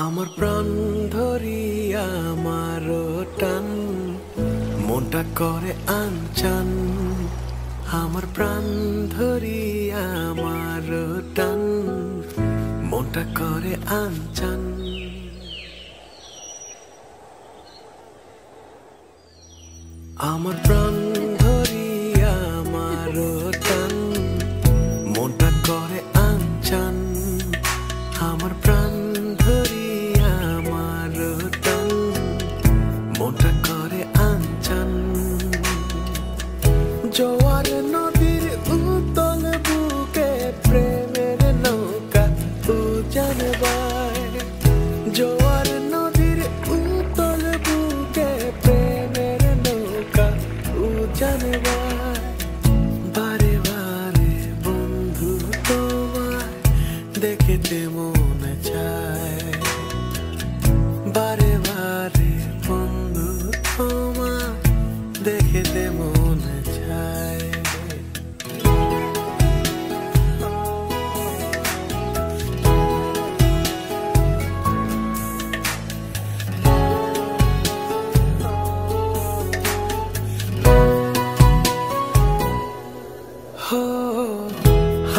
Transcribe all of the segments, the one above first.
আমার প্রাণ ধরিয়া আমার টান, মনটা করে আনচান। আমার প্রাণ ধরিয়া আমার টান, মনটা করে আনচান। আমার প্রাণ জোয়ার নদীর উতল নৌকা বায়। বারে বারে বন্ধু তোমায় দেখেতে মন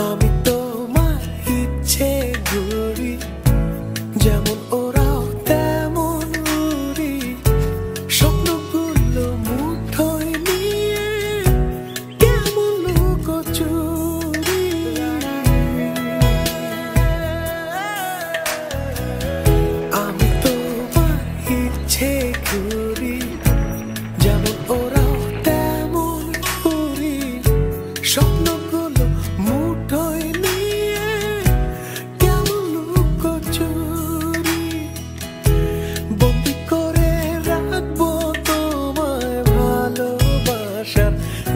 আমি তোমার ইচ্ছে ঘুরি, যেমন ওরাও তেমন উড়ি। স্বপ্নগুলো মুঠোয় নিয়ে কেমন লুকোচুরি আমি তোমার ইচ্ছে ঘুরি, যেমন ওরাও তেমন উড়ি। স্বপ্ন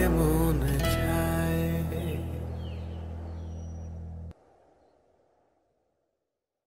memory